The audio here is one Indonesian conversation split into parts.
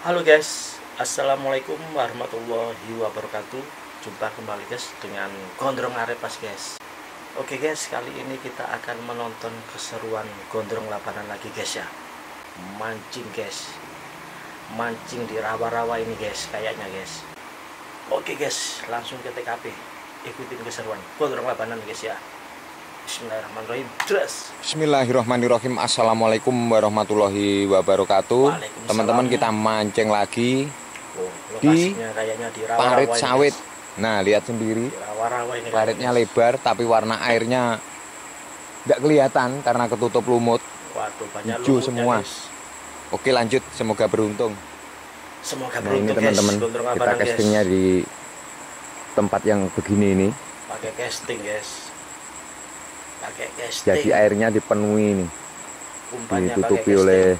Halo guys, Assalamualaikum warahmatullahi wabarakatuh. Jumpa kembali guys dengan Gondrong Arepas guys. Oke guys, kali ini kita akan menonton keseruan Gondrong Labanan lagi guys ya. Mancing guys. Mancing di rawa-rawa ini guys, kayaknya guys. Oke guys, langsung ke TKP Ikutin keseruan Gondrong Labanan guys ya Bismillahirrahmanirrahim. Terus Bismillahirrahmanirrahim. Assalamualaikum warahmatullahi wabarakatuh. Teman-teman kita mancing lagi oh, kayaknya di rawa-rawa Parit ini, sawit. Nah lihat sendiri. Di rawa-rawa ini Paritnya lebar tapi warna airnya Tidak kelihatan karena ketutup lumut. Waduh banyak hijau semua. guys. Oke lanjut. Semoga beruntung. Semoga Nah ini beruntung teman-teman guys Gondrong Kita guys. castingnya di tempat yang begini ini. Pakai casting guys pakai casting. Jadi airnya dipenuhi ini. Umpannya Ditutupi oleh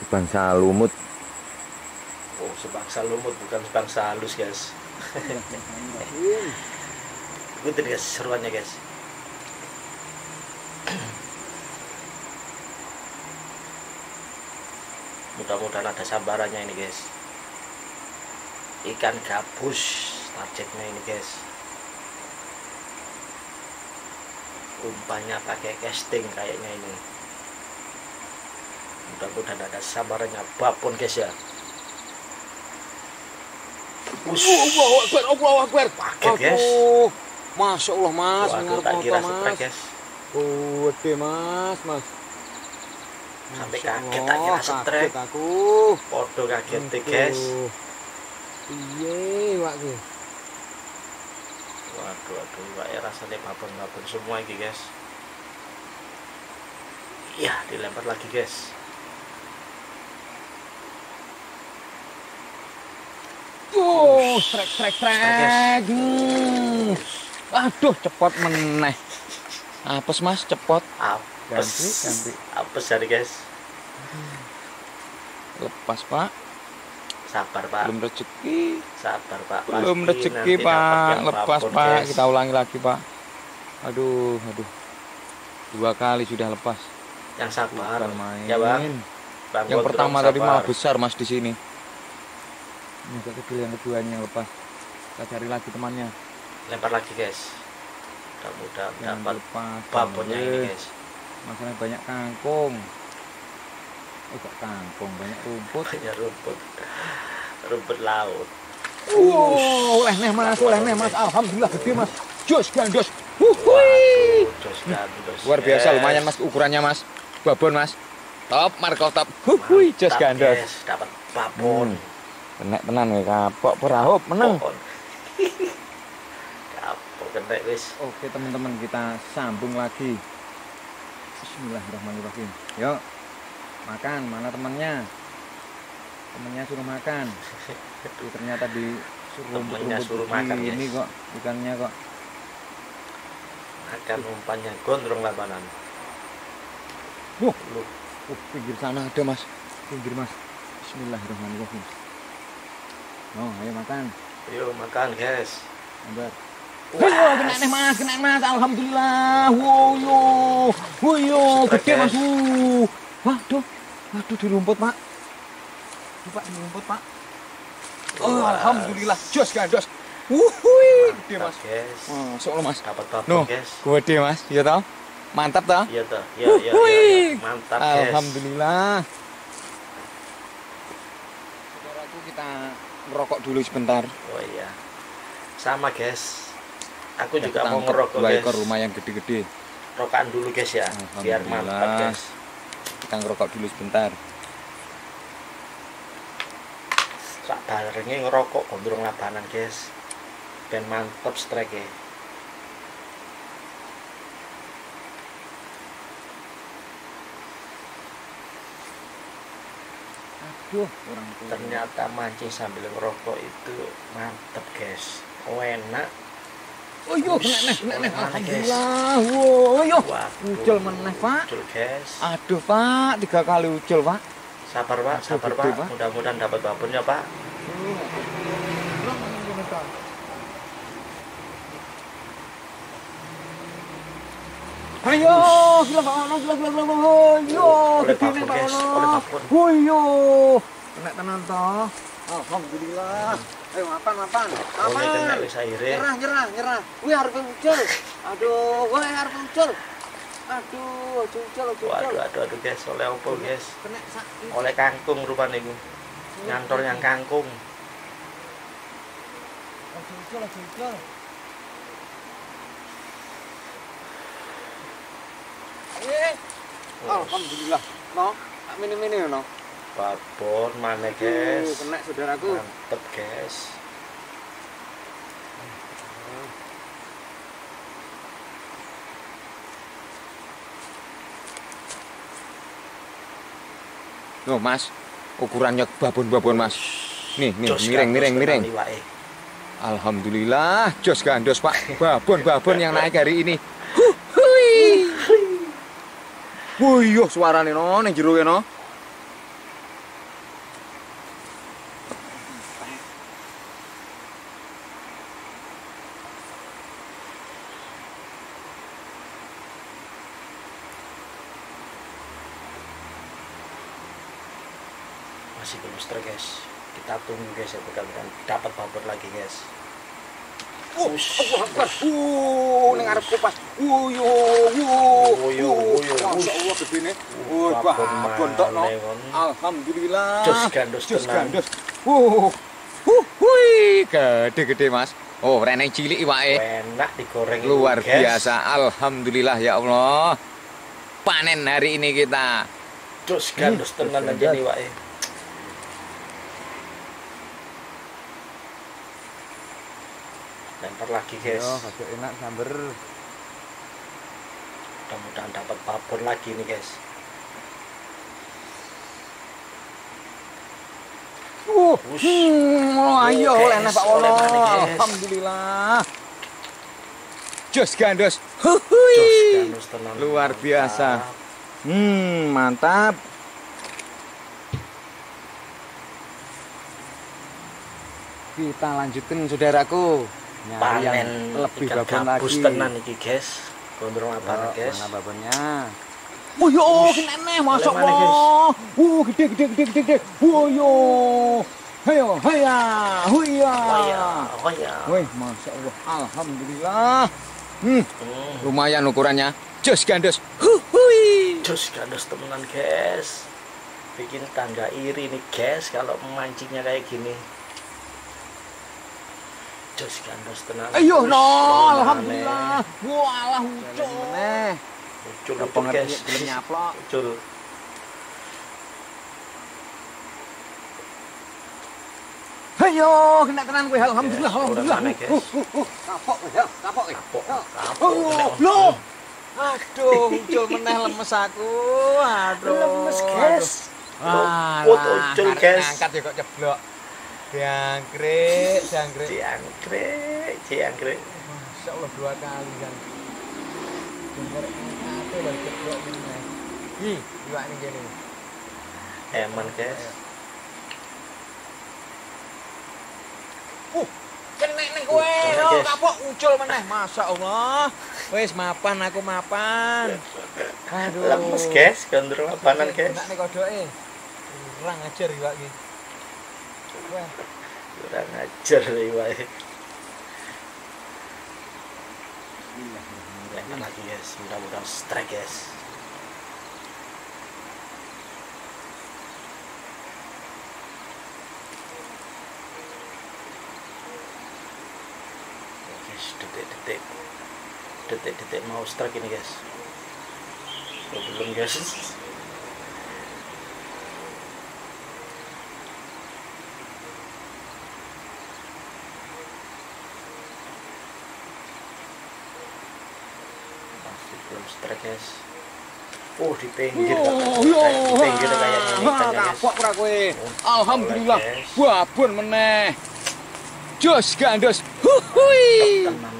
sebangsa lumut. Oh sebangsa lumut bukan sebangsa halus guys. Ikutin guys seruannya guys. Mudah-mudahan ada sambarannya ini guys. Ikan gabus targetnya ini guys umpannya pakai casting kayaknya ini. Mudah-mudahan ada sambarannya babon guys ya. Ush, Allahu Akbar, Allahu Akbar paket guys. Masya Allah mas Waduh, tak kira strike guys. Gede mas, mas. Sampai kaget, Allah, tak kira kaget aku. podo kaget guys. Iya, Pak waduh Pak ya rasanya babon-babon semua ini guys iya dilempar lagi guys Oh, strek. guys. Hmm. Aduh, cepot meneh. Apes mas, cepot. apes Ganti, ganti. apes jadi guys Lepas pak, sabar pak belum rezeki. sabar pak Belum Pasti rezeki nanti dapat pak, lepas pak. guys. Kita ulangi lagi pak. Aduh, aduh. Dua kali sudah lepas. yang sabar Bukan main. ya bang Bang Yang pertama tadi mah besar mas di sini. Ini kecil yang kedua ini yang lepas. Kita cari lagi temannya. lempar lagi guys mudah-mudahan Yang dapat lepas. babonnya ini guys Masalahnya banyak kangkung. Oh kok kangkung banyak rumput. banyak rumput rumput laut Wow, oleh nih mas, oleh nih mas. Alhamdulillah gede mas. Jos gandos. Wuhui. Jos gandos, Luar biasa lumayan mas ukurannya mas. Babon mas. Top, marco top. Wuhui, jos gandos. dapat babon Kena tenan nih kapok perahup menang. Pohon. kapok kena wis Oke teman-teman kita sambung lagi. Bismillahirrahmanirrahim. Yuk makan mana temannya? Temannya suruh makan. Ih, ternyata di rumput-rumput suruh makan, ini guys. kok ikannya kok. akan umpannya gondrong labanan Wuh, lu uh, pinggir sana ada mas. Pinggir mas. Bismillahirrahmanirrahim. Oh, ayo makan. yuk makan guys Sabar. Ayo, kena nih mas, kena mas, alhamdulillah. Wow, yo, wow, yo, gede mas. Waduh, waduh di rumput pak. Tuh, pak di rumput pak. Oh, alhamdulillah, jos gandos. Wuhui, gede mas. guys Masuk lo mas. dapat babon Nuh, guys gede mas, iya tau? Mantap tau? iya tuh iya iya iya iya. mantap guys Alhamdulillah. Saudaraku kita ngerokok dulu sebentar. oh iya sama guys aku Ya, juga mau ngerokok dua guys ekor rumah yang gede-gede. rokokan dulu guys ya biar mantap Alhamdulillah. guys Kita ngerokok dulu sebentar. sak barengnya ngerokok gondrong labanan guys dan mantep strike ya Aduh, orang tua. ternyata mancing sambil ngerokok itu mantep guys oh enak Oh iya? Alhamdulillah. Ucul meneh, Pak. ucul guys Aduh, Pak, tiga kali ucul, Pak. sabar pak sabar pak mudah-mudahan dapat babonnya pak Ayo, gila Pak Ono, gila gila gila. Ayo, gede Pak. Ono. Tenan tenan toh. Alhamdulillah. Ayo mapan mapan. Wis akhire. Nyerah nyerah nyerah. Wih arep muncul. Aduh, wih arep muncul. Aduh, aja muncul muncul. Waduh, aduh, aduh guys, oleh opo guys? Oleh kangkung rupane iku. Nyantol yang kangkung. Aja muncul aja muncul. Eh, Alhamdulillah. No, tak mini-mini no. Babon mana guys? kena saudaraku. Mantep guys. Loh, Mas. Ukurannya babon-babon, Mas. Nih, nih, Jos miring, miring, miring. Alhamdulillah, jos gandos, Pak. Babon-babon yang naik hari ini. Hui. Yo suarane no ning jero no. Masih belum strike guys. Kita tunggu guys ya mudah-mudahan dapat babon lagi guys. Oh, Allah Akbar. Uh, ning. Uh, yo, yo, Wuyo, wuyo, Masya Allah gedene. Babon tok no. maneh, kon. Alhamdulillah. Jos gandos Jos tenan. gandos. Uh. Uh, hui, gede-gede, Mas. Oh, reneng cilik iwake. Enak digoreng Luar biasa. Alhamdulillah ya Allah. Panen hari ini kita. Jos gandos tenan jos aja gandos. Lempar lagi guys. kasih enak samber. Mudah-mudahan dapat babon lagi nih guys. Uh, hmm, ayo Oke, oleh Pak Wono. Alhamdulillah. Jos gandos. Jos Huhui. gandos tenan. Luar Mantap. biasa. Hmm, mantap. Kita lanjutin saudaraku. Nyari yang Panen lebih ikan babon lagi. tenan iki guys. Gondrong apa guys? Mana babonnya? Wah yo, nih, masuk Oleh mana, guys? Allah. Uh, gede, gede, gede, gede, gede. Wah yo. Hayo, haya, huya. Oh ya. Wih, masya Allah. Alhamdulillah. Hmm, Hmm. lumayan ukurannya. Jos gandos. Huhui. Jos gandos temenan guys. Bikin tangga iri nih guys kalau memancingnya kayak gini. Jos. Ayo, no, alhamdulillah. Walah, ucul. Meneh. Ucul ucul guys. pengerti belum nyaplok. Ucul. Ayo, kena tenan gue. Alhamdulillah, udah alhamdulillah. Uh, uh, uh, Kapok, ya, kapok. ya. Kapok, Ya. kapok. Oh, loh. Aduh, ucul meneh lemes aku. Aduh. Lemes guys. Ucul karek guys. Ngangkat ya kok ceblok. Jangkrik, jangkrik. Ciangkrik, ciangkrik. Masya Allah dua kali kan. Jangkrik ngangkat baru ceblok ini. Ih, dua ini gini. Eman guys. Uh, kena neng kowe. Kena, Oh, kapok ucul meneh. Masya Allah. Wes mapan aku mapan. Aduh. Lemes guys, gondrong abanan guys. Nih kodoke. Kurang ajar iwak iki. Kurang ajar nih wae. Enak lagi guys, mudah-mudahan strike guys. Detik-detik detik-detik mau strike ini guys belum guys strike guys oh di pinggir yo, Kayak di pinggir kayaknya ini kapok ora kowe. Oh, Alhamdulillah. Babon meneh. Jos gandos. Huhui. teman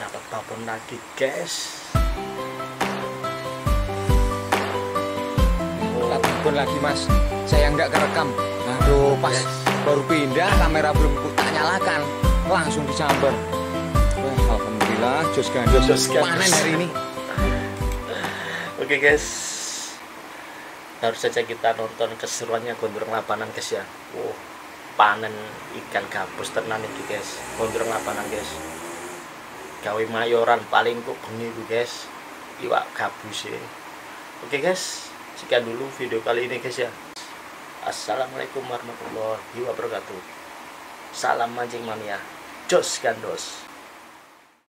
dapat babon lagi guys babon lagi mas. Saya nggak kerekam. Aduh, pas Yes. baru pindah kamera belum tak nyalakan. Langsung disambar. Alhamdulillah, jos. Panen hari ini. oke guys. Baru saja kita nonton keseruannya gondrong lapangan guys ya. Wow panen ikan gabus tenan iki guys. Gondrong lapangan guys. Gawe mayoran paling kok bengi guys. Iwak gabus ya oke guys. Sekian dulu video kali ini guys ya. Assalamualaikum warahmatullahi wabarakatuh. Salam mancing mania jos gandos